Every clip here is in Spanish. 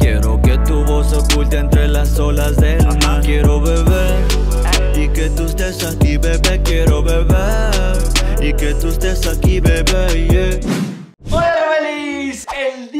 Quiero que tu voz oculte entre las olas del mar. Quiero beber y que tú estés aquí, bebé. Quiero beber y que tú estés aquí, bebé. Yeah.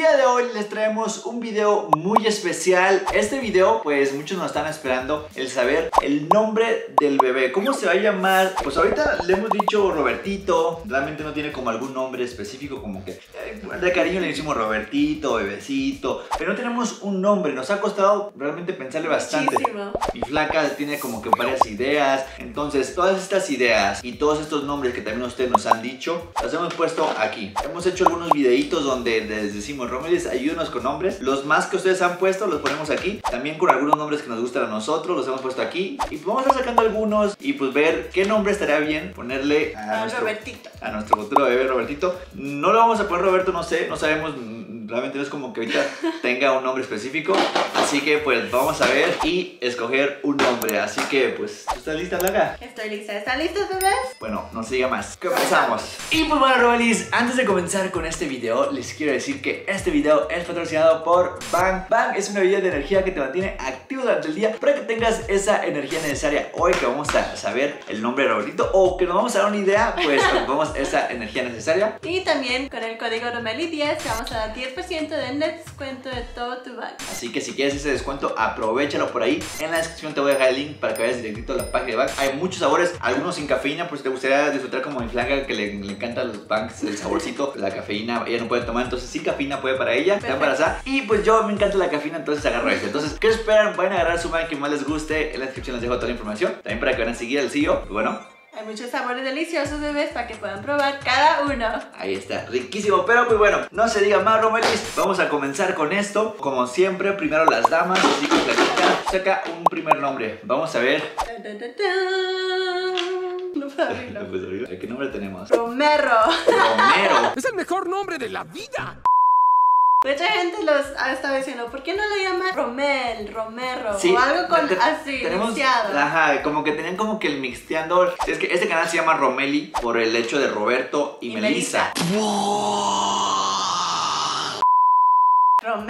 Día de hoy les traemos un video muy especial Este video pues muchos nos están esperando el saber el nombre del bebé ¿Cómo se va a llamar? Pues ahorita le hemos dicho Robertito Realmente no tiene como algún nombre específico como que eh, de cariño le decimos Robertito, bebecito Pero no tenemos un nombre, nos ha costado realmente pensarle bastante Muchísimo. mi flaca tiene como que varias ideas. Entonces, todas estas ideas y todos estos nombres que también ustedes nos han dicho, los hemos puesto aquí. Hemos hecho algunos videitos donde les decimos, Romelis, ayúdenos con nombres. Los más que ustedes han puesto los ponemos aquí. También con algunos nombres que nos gustan a nosotros, los hemos puesto aquí. Y pues vamos a estar sacando algunos y pues ver qué nombre estaría bien ponerle a, A nuestro, Robertito. a nuestro futuro bebé Robertito. No lo vamos a poner Roberto, no sé, no sabemos. Realmente no es como que ahorita tenga un nombre específico. Así que pues vamos a ver y escoger un nombre. Así que pues, ¿tú ¿estás lista, Blanca? Estoy lista. ¿Están listos, bebés? Bueno, no se diga más. Comenzamos. Y pues bueno, Robelis, antes de comenzar con este video, les quiero decir que este video es patrocinado por Bang. Bang es una bebida de energía que te mantiene activo durante el día para que tengas esa energía necesaria. Hoy que vamos a saber el nombre de Robertito o que nos vamos a dar una idea, pues ocupamos esa energía necesaria. Y también con el código Romeli10 te vamos a dar 10% de descuento de todo tu bag. Así que si quieres ese descuento, aprovechalo por ahí. En la descripción te voy a dejar el link para que vayas directito a la página de Bang. Hay muchos sabores, algunos sin cafeína, pues te gustaría disfrutar como mi flaca que le, le encantan los banks, el saborcito, la cafeína, ella no puede tomar, entonces sin cafeína puede para ella, está embarazada. Y pues yo me encanta la cafeína, entonces agarro este. Entonces, ¿qué esperan? Vayan a agarrar su bag que más les guste. En la descripción les dejo toda la información. También para que vayan a seguir al CEO. Y bueno, Hay muchos sabores deliciosos, bebés, para que puedan probar cada uno. Ahí está, riquísimo, pero muy bueno. No se diga más, Romelis. Vamos a comenzar con esto. Como siempre, primero las damas, así que Flaquita, saca un primer nombre. Vamos a ver. Tan, tan, tan, tan. No puedo abrirlo. ¿Qué nombre tenemos? Romero. Romero. Es el mejor nombre de la vida. Mucha gente los ha estado diciendo, ¿por qué no lo llaman Romel, Romero? Sí, o algo con te- así, tenemos, mixeado. Ajá, como que tenían como que el mixteando. Es que este canal se llama Romeli por el hecho de Roberto y, Y Melissa.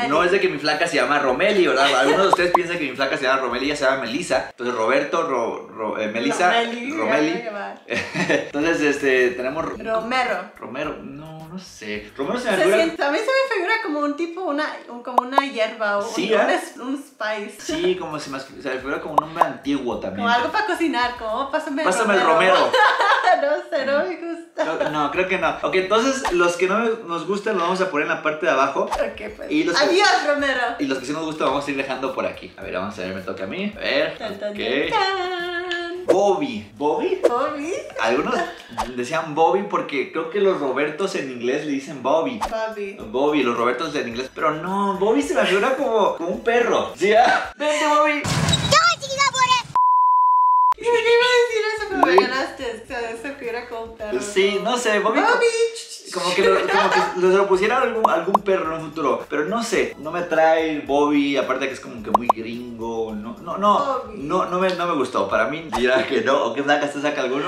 No es de que mi flaca se llama Romeli, ¿verdad? Algunos de ustedes piensan que mi flaca se llama Romeli y ella se llama Melissa. Entonces Roberto, Ro- Ro- eh, Melissa, Romeli. Romeli. Entonces, este, tenemos Ro- Romero. Romero, no, no sé. Romero se me figura. mí se me figura como un tipo, una, un- como una hierba o Sí, un, ¿eh? spice. Sí, como se me, se me figura como un nombre antiguo también. Como algo para cocinar, como pásame el Pásame el romero. no sé, no me gusta. No, no, creo que no. Ok, entonces los que no nos gustan los vamos a poner en la parte de abajo. Ok, pues. Y los Adiós, Romero. Y los que sí nos gustan vamos a ir dejando por aquí. A ver, vamos a ver, me toca a mí. A ver. Tan, tan, Ok. tan. Bobby. ¿Bobby? Bobby. Algunos decían Bobby porque creo que los Robertos en inglés le dicen Bobby. Bobby. Bobby, los Robertos en inglés. Pero no, Bobby se me figura como, como un perro. ¿Sí? ah? Vente, Bobby. Yo no iba a decir eso, pero me ganaste. O sea, se figura como un perro. Sí, no sé, Bobby. Bobby. Como que, lo, como que lo, lo pusieran algún, algún perro en un futuro. Pero no sé, no me trae Bobby. Aparte que es como que muy gringo. No, no, no. No, no, me, no me gustó. Para mí dirá que no. ¿O qué sacas? ¿Te saca alguno?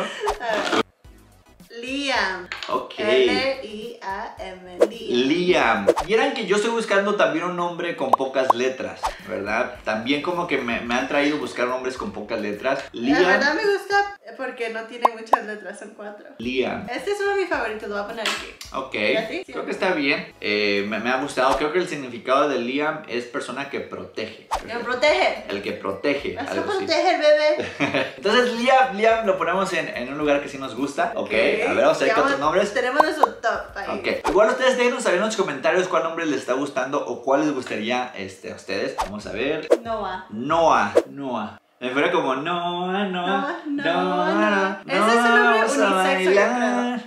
Liam. Ok. L-I-A-M. Liam. Liam. Vieran que yo estoy buscando también un nombre con pocas letras, ¿verdad? También como que me, me han traído buscar nombres con pocas letras. La verdad Liam. me gusta porque no tiene muchas letras, son cuatro. Liam. Este es uno de mis favoritos, lo voy a poner aquí. Ok. Creo que está bien. Eh, me, me ha gustado. Creo que el significado de Liam es persona que protege. Me protege. El que protege. Eso protege el bebé. Entonces Liam, Liam lo ponemos en, en un lugar que sí nos gusta. Ok. A ver, vamos a ver Ya qué otros nombres. Tenemos nuestro top ahí. Ok. Igual ustedes déjenos saber en los comentarios cuál nombre les está gustando o cuál les gustaría este, a ustedes. Vamos a ver. Noah. Noah. Noah. Me fuera como Noah, Noah, Noah, Noah, Noah. Ese es un nombre unisex, yo bailar.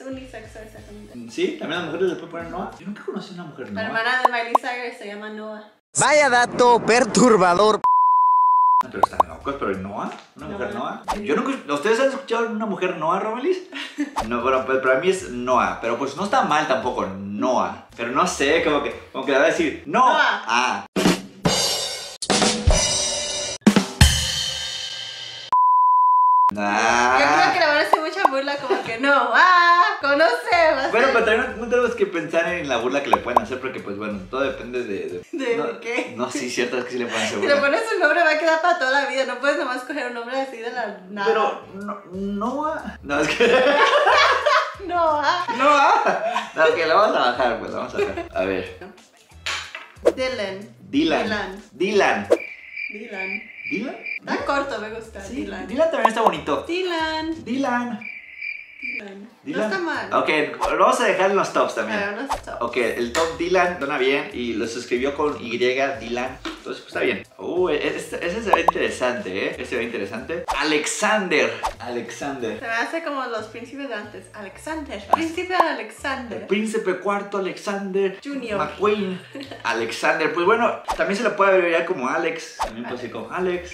Es unisexo exactamente. Sí, también las mujeres le pueden poner Noah. Yo nunca conocí a una mujer La Noah. hermana de Miley Cyrus se llama Noah. Vaya dato perturbador. Pero están locos, pero Noah, una mujer Noah. Yo nunca. ¿Ustedes han escuchado una mujer Noah, Romelis? No, bueno, pues para mí es Noah, pero pues no está mal tampoco, Noah. Pero no sé, como que, como que le va a decir, no. Noah. Ah. Yo creo que le van a hacer mucha burla como que no, ah, no sé, va a Bueno, ser- pero también no, no tenemos que pensar en la burla que le pueden hacer porque, pues bueno, todo depende de... ¿De no, qué? No, sí, cierto, es que sí le pueden hacer Si le burla. pones un nombre va a quedar para toda la vida, no puedes nomás coger un nombre así de la nada. Pero no, no, no, es que... No, ah. No, ah. no, que la vamos a bajar, pues la vamos a bajar. A ver, Dylan. Dylan. Dylan. Dylan. Dylan. ¿Dylan? Está corto, me gusta. Sí, Dylan. Dylan también está bonito. Dylan. Dylan. Dylan. Dylan. No está mal. Ok, lo vamos a dejar en los tops también. Pero no está. Ok, el top Dylan suena bien y los escribió con Y, Dylan. Entonces, pues está bien. Uh, ese, ese se ve interesante, ¿eh? Ese se ve interesante. Alexander. Alexander. Se me hace como los príncipes de antes. Alexander. Ah. Príncipe El Alexander. príncipe cuarto Alexander Junior. McQueen. Alexander. Pues bueno, también se le puede abreviar como Alex. También puede ser como Alex.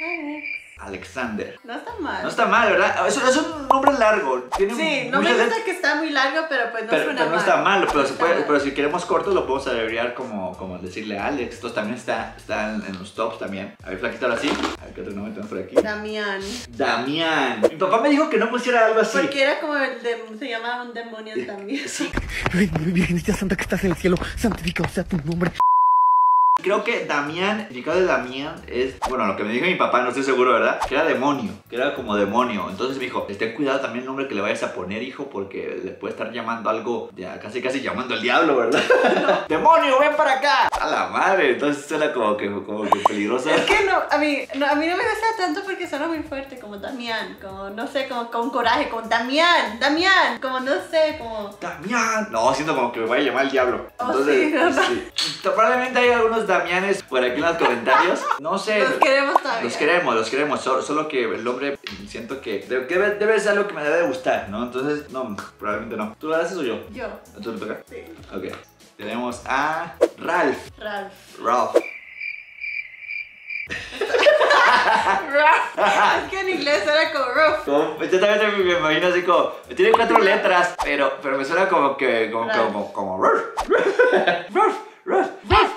Alex. Alexander. No está mal. No está mal, ¿verdad? Es, es un nombre largo. Tiene Sí, no me gusta letras, que está muy largo, pero pues no pero, suena pero no mal. está malo, pero, No puede, mal. pero si queremos corto lo podemos abreviar como, como decirle Alex. Entonces también está, está en, en los tops también. A ver, flaquita, ahora sí. A ver qué otro nombre tenemos por aquí. Damián. Damián. Mi papá me dijo que no pusiera algo así. Porque era como el de, se llamaba un demonio también. Sí, Ay, Virgencita Santa que estás en el cielo, santificado sea tu nombre. Creo que Damián, el significado de Damián es, bueno, lo que me dijo mi papá, no estoy seguro, ¿verdad? Que era demonio, que era como demonio. Entonces me dijo, ten cuidado también el nombre que le vayas a poner, hijo, porque le puede estar llamando algo, ya casi casi llamando al diablo, ¿verdad? ¡Demonio, ven para acá! A la madre, entonces suena como que, como que peligroso. Es que no, a mí, no, a mí no me gusta tanto porque suena muy fuerte, como Damián, como no sé, como con coraje, como Damián, Damián, como no sé, como... Damián. No, siento como que me vaya a llamar el diablo. Oh, Entonces, sí, ¿verdad? sí. Probablemente hay algunos Damianes por aquí en los comentarios. No sé. Los queremos todavía. Los queremos, los queremos. Solo, solo que el nombre siento que debe, debe, ser algo que me debe de gustar, ¿no? Entonces, no, probablemente no. ¿Tú lo haces o yo? Yo, ¿Tú le toca? sí, Ok. Tenemos a Ralph. Ralph. Ralph. Ralph. es que en inglés era como Ralph. Como- Yo también me imagino así como. Tiene cuatro letras, pero, pero me suena como que. Como. Ralph. Como. Como. Ralph. Ralph. Ralph. Ralph.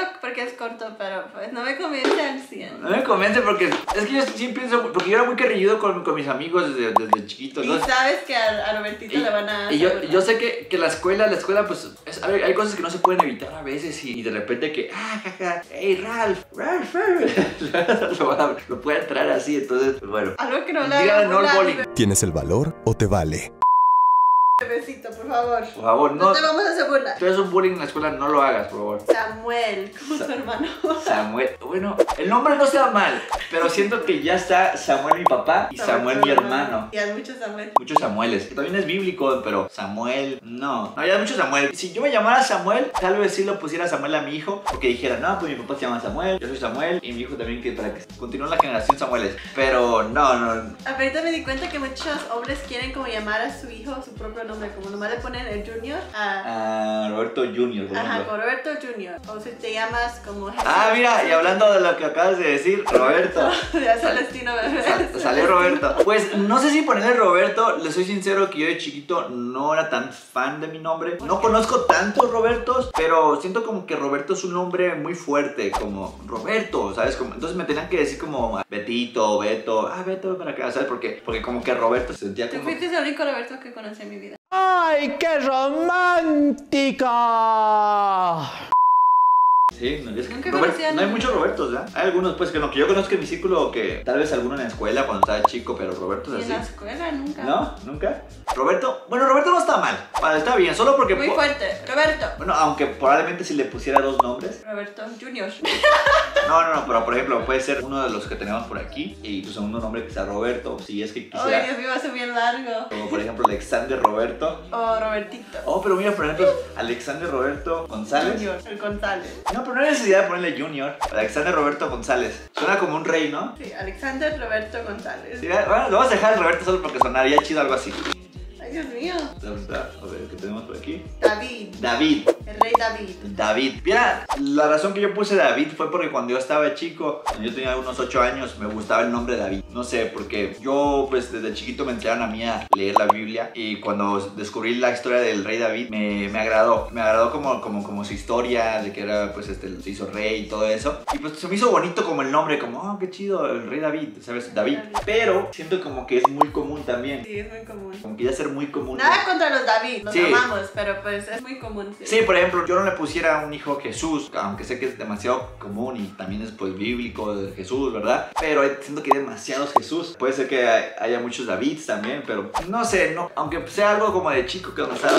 Lo, porque es corto, pero pues no me convence al 100. No me convence porque es que yo sí pienso, porque yo era muy carrilludo con, con mis amigos desde, desde chiquito, ¿no? Y sabes que a, a Robertito le van a... y yo, yo sé que, que la escuela, la escuela, pues, es- a ver, hay cosas que no se pueden evitar a veces y, y de repente que, ah, jaja, hey, Ralph, Ralph, Ralph, lo, van a- lo puede entrar así, entonces, pues, bueno. Algo que no le Díganle no al bullying. ¿Tienes el valor o te vale? Favor. Por favor, No no, te vamos a hacer burla. tú eres un bullying en la escuela, no lo hagas, por favor. Samuel, como Sa- tu hermano. Samuel, bueno, el nombre no está mal, pero siento que ya está Samuel mi papá y Samuel mi hermano. Y hay muchos Samuel. Muchos Samueles, que también es bíblico, pero Samuel, no. No, ya hay muchos Samuel. Si yo me llamara Samuel, tal vez sí lo pusiera Samuel a mi hijo, porque dijera, no, pues mi papá se llama Samuel, yo soy Samuel, y mi hijo también, que para que continúe la generación Samueles. Pero no, no. Ahorita me di cuenta que muchos hombres quieren como llamar a su hijo su propio nombre, como nomás le ponen el Junior a... Ah, Roberto Junior, Ajá, Roberto Junior. O si te llamas como. Ah, mira, y hablando de lo que acabas de decir, Roberto. Ya Celestino bebé. Sal- Salió Roberto. Pues no sé si ponerle Roberto, le soy sincero que yo de chiquito no era tan fan de mi nombre. No conozco tantos Robertos, pero siento como que Roberto es un nombre muy fuerte, como Roberto, ¿sabes? Como, entonces me tenían que decir como Betito, Beto, ah, Beto, para acá, ¿sabes? Porque, porque como que Roberto se sentía Tú como... fuiste el único Roberto que conocí en mi vida. ¡Ay, qué romántica! Sí, no, es que Robert- no hay muchos Robertos, ¿verdad? Hay algunos, pues, que no, que yo conozco en mi círculo, que tal vez alguno en la escuela cuando estaba chico, pero Roberto es en la así. escuela nunca. ¿No? ¿Nunca? Roberto, bueno, Roberto no está mal, está bien, solo porque... Muy fuerte. Roberto. Bueno, aunque probablemente si le pusiera dos nombres. Roberto Junior. No, no, no, pero por ejemplo, puede ser uno de los que tenemos por aquí y tu segundo nombre que sea Roberto, si es que Ay, quisiera. Dios mío, va a ser bien largo. Como por ejemplo Alexander Roberto. O Robertito. Oh, pero mira, por ejemplo, Alexander Roberto González. Junior. El González. No, pero no hay necesidad de ponerle Junior. Alexander Roberto González. Suena como un rey, ¿no? Sí, Alexander Roberto González. Sí, bueno, lo vamos a dejar al Roberto solo porque sonaría chido algo así. Dios mío. A ver, ¿qué tenemos por aquí? David. David. El rey David. David. Mira, la razón que yo puse David fue porque cuando yo estaba chico, yo tenía unos 8 años, me gustaba el nombre David. No sé, porque yo pues desde chiquito me enseñaron a mí a leer la Biblia y cuando descubrí la historia del rey David me, me agradó. Me agradó como, como, como su historia, de que era pues este, se hizo rey y todo eso. Y pues se me hizo bonito como el nombre, como, oh, qué chido, el rey David, ¿sabes? David. Pero siento como que es muy común también. Sí, es muy común. Como que ya ser muy común. Nada contra los David, los Sí. amamos, pero pues es muy común. Sí. Sí, por ejemplo, yo no le pusiera a un hijo Jesús, aunque sé que es demasiado común y también es pues bíblico de Jesús, ¿verdad? Pero siento que hay demasiados Jesús. Puede ser que hay- haya muchos Davids también, pero no sé, no, aunque sea algo como de chico que nos estaba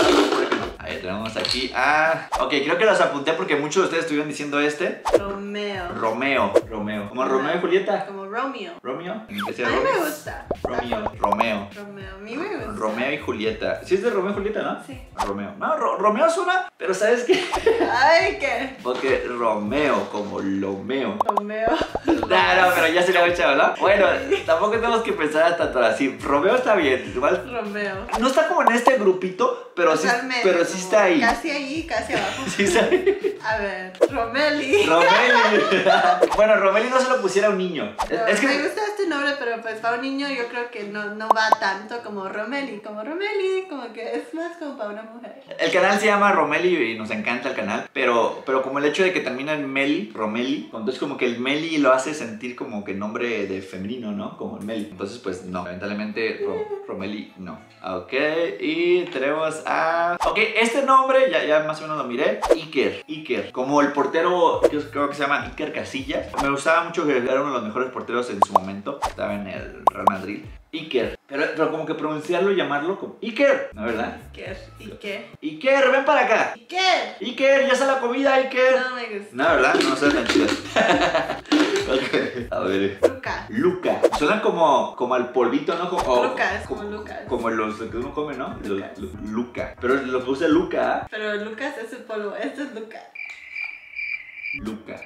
Ahí tenemos aquí a... Ok, creo que los apunté porque muchos de ustedes estuvieron diciendo este. Romeo. Romeo, Romeo. Como Romeo y Julieta. Como Romeo. Romeo. ¿En qué A mí Romeo? me gusta. Romeo, Romeo. Romeo. A mí me gusta. Romeo y Julieta. ¿Sí es de Romeo y Julieta, no? Sí. Romeo. No, Ro- Romeo suena, pero ¿sabes qué? Ay, ¿qué? Porque Romeo, como Lomeo. Romeo. No, no, pero ya se le ha echado, ¿no? Bueno, tampoco tenemos que pensar tanto así. Romeo está bien, igual. Romeo. No está como en este grupito, pero sí, pero sí está ahí. Casi ahí, casi abajo. Sí está ahí. A ver, Romeli. Romeli. Bueno, Romeli no se lo pusiera a un niño. Es Me que gusta este nombre, pero pues para un niño yo creo que no, no va tanto como Romeli. Como Romeli, como que es más como para una mujer. el canal se llama Romeli y nos encanta el canal, pero, pero como el hecho de que termina en Meli, Romeli, entonces como que el Meli lo hace sentir como que nombre de femenino, ¿no? Como el Meli. Entonces pues no, lamentablemente Ro- Romeli no. Ok, y tenemos a... Ok, este nombre ya, ya más o menos lo miré. Iker, Iker. Como el portero, que creo que se llama Iker Casillas. Me gustaba mucho que era uno de los mejores porteros en su momento. Estaba en el Real Madrid. Iker. Pero, pero como que pronunciarlo y llamarlo como Iker, ¿no verdad? ¿Y qué? Iker, ven para acá. ¿Y qué? Iker, ya está la comida, Iker. No me gusta. No, ¿verdad? No suena tan chido. Ok, A ver. Luca. Luca. Suena como, como al polvito, ¿no? Como, Lucas, como como, Lucas. como los lo que uno come, ¿no? Luca. Pero lo puse Luca, ¿ah? Pero Lucas es el polvo. Este es Luca. Luca.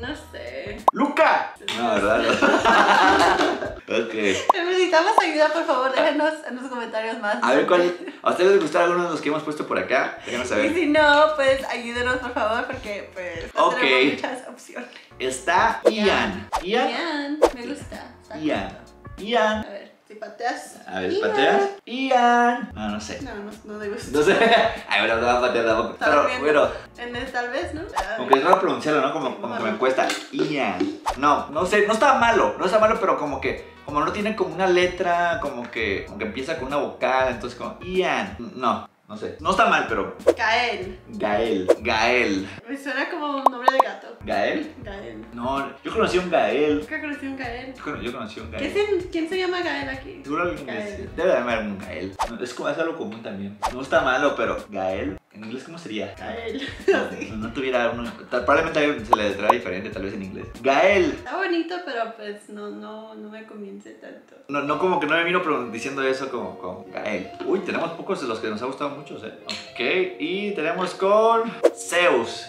No sé. ¡Luca! No, ¿verdad? ok. Necesitamos ayuda, por favor, déjenos en los comentarios más. A ver, ¿cuál, ¿a ustedes les gustaron algunos de los que hemos puesto por acá? Déjenos Y saber. si no, pues ayúdenos, por favor, porque pues no Ok. tenemos muchas opciones. Está Ian. Ian. Ian, me gusta. Ian. Ian. A ver, si pateas. A ver, Ian. pateas. Ian. No, no sé. No, no, no gusta. No sé. Ay, bueno, no va a patear tampoco. Estaba Pero viendo. bueno, En el tal vez, ¿no? Ah, como que es raro pronunciarlo, ¿no? Como, como que me cuesta. Ian. No, no sé, no está malo. No está malo, pero como que, como no tiene como una letra, como que, como que empieza con una vocal, entonces como Ian. No, no sé. No está mal, pero Gael. Gael. Gael. Me suena como un nombre de gato. ¿Gael? Gael. No, yo conocí a un Gael. Nunca conocí un Gael. Yo cono- yo conocí a un ¿Qué Gael. se- ¿Quién se llama Gael aquí? Seguro alguien Gael. Debe de haber un Gael. Es como es algo común también. No está malo, pero Gael. En inglés, ¿cómo sería? Gael. No, no tuviera uno. tal- Probablemente alguien se le traerá diferente, tal vez en inglés. Gael. Está bonito, pero pues no, no, no me convence tanto. No, no como que no me vino diciendo eso como con Gael. Uy, tenemos pocos de los que nos ha gustado muchos, eh. Ok, y tenemos con Zeus.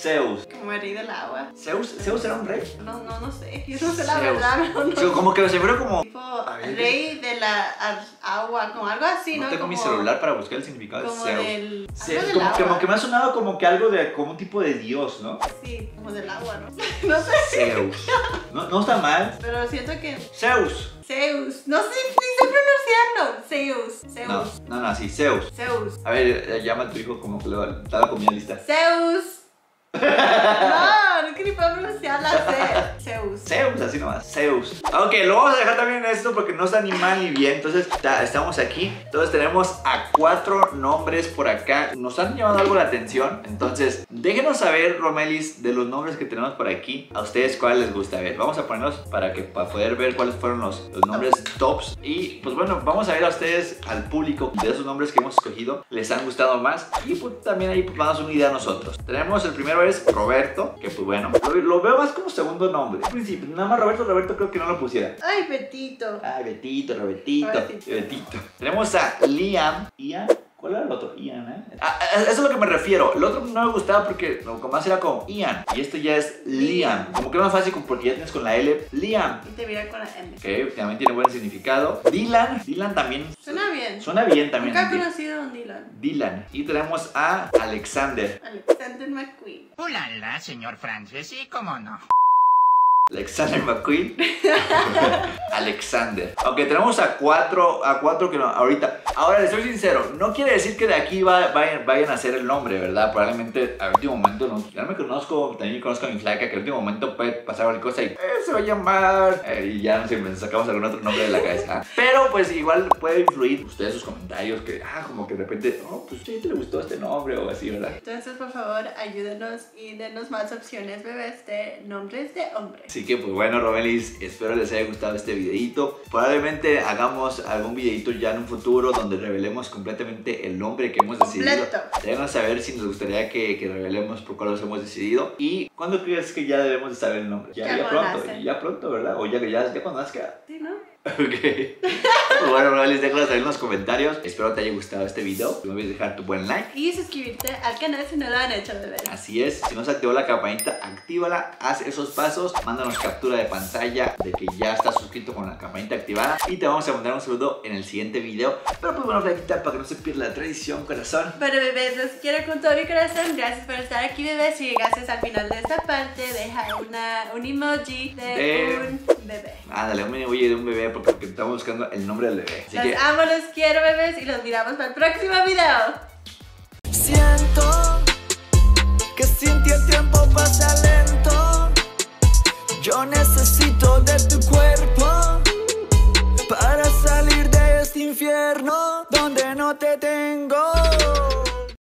Zeus. Como el rey del agua. Zeus, Zeus era un rey. No, no, no sé. Yo no sé la Zeus. verdad. No, no. Sí, Como que se vio como. Tipo, rey de la agua, como algo así, ¿no? no tengo mi celular para buscar el significado de Zeus. del. Del como, agua. como que me ha sonado como que algo de como un tipo de dios, ¿no? Sí, como del agua, ¿no? no sé. Zeus. No, no está mal. Pero siento que. Zeus. Zeus. No sé ni sé pronunciarlo. Zeus. Zeus. No, no, no, sí, Zeus. Zeus. A ver, eh, llama a tu hijo como que le va- está la comida lista. Zeus. No, no que ni puedo pronunciar la C. Zeus. Zeus, así nomás. Zeus. Ok, lo vamos a dejar también en esto porque no está ni mal ni bien. Entonces, ta- estamos aquí. Entonces, tenemos a cuatro nombres por acá. Nos han llamado algo la atención. Entonces, déjenos saber, Romelis, de los nombres que tenemos por aquí. A ustedes, cuál les gusta ver. Vamos a ponerlos para que para poder ver cuáles fueron los, los nombres tops. Y, pues bueno, vamos a ver a ustedes, al público, de esos nombres que hemos escogido. ¿Les han gustado más? Y pues también ahí pues, vamos una idea nosotros. Tenemos el primero es Roberto, que pues bueno, lo, lo veo más como segundo nombre. Al principio, nada más Roberto, Roberto creo que no lo pusiera. Ay, Betito. Ay, Betito, Robertito. Betito. Tenemos a Liam. ¿Ian? ¿Cuál ¿Cuál era el otro? Ian, ¿eh? Ah, a eso es lo que me refiero. El otro no me gustaba porque como más era como Ian. Y este ya es Liam. Como que es más fácil porque ya tienes con la L. Liam. Y te mira con la M. Que también tiene buen significado. Dylan. Dylan también. Suena bien. Suena bien también. Nunca he conocido a un Dylan. Dylan. Y tenemos a Alexander. Alexander McQueen. Ulala, señor Francis, sí, cómo no. Alexander McQueen. Alexander. Aunque tenemos a cuatro, a cuatro que no, ahorita. Ahora les soy sincero, no quiere decir que de aquí va- vayan, vayan a ser el nombre, ¿verdad? Probablemente al último momento, no, ya no me conozco, también conozco a mi flaca, que al último momento puede pasar cualquier cosa y eh, se va a llamar. eh, y ya no sé, sacamos algún otro nombre de la cabeza. Pero pues igual puede influir ustedes sus comentarios, que ah, como que de repente, oh, pues sí, te le gustó este nombre o así, ¿verdad? Entonces, por favor, ayúdenos y denos más opciones, bebés, de nombres de hombres. Así que pues bueno, Robelis, espero les haya gustado este videito. Probablemente hagamos algún videito ya en un futuro donde revelemos completamente el nombre que hemos decidido. Déjanos saber si nos gustaría que, que revelemos por cuál los hemos decidido. ¿Y cuándo crees que ya debemos de saber el nombre? Ya, Ya ya pronto, nace. ya pronto, ¿verdad? O ya, ya, ya cuando nazca. ¿Sí, no? Ok. Bueno, Robelis, déjanos saber en los comentarios. Espero te haya gustado este video. No olvides dejar tu buen like. Y suscribirte al canal si no lo han hecho, bebés. Así es, si no se activó la campanita, actívala, haz esos pasos, mándanos captura de pantalla de que ya estás suscrito con la campanita activada y te vamos a mandar un saludo en el siguiente video. Pero pues bueno, flaquita, para que no se pierda la tradición, corazón. Bueno, bebés, los quiero con todo mi corazón. Gracias por estar aquí, bebés. Si llegaste al final de esta parte, deja una, un emoji de, De- un bebé. Ándale, un oye de un bebé porque, porque estamos buscando el nombre del bebé. Así Los que, amo, los quiero, bebés. Y los miramos para el próximo video. Siento que sin ti el tiempo pasa lento. Yo necesito de tu cuerpo para salir de este infierno donde no te tengo.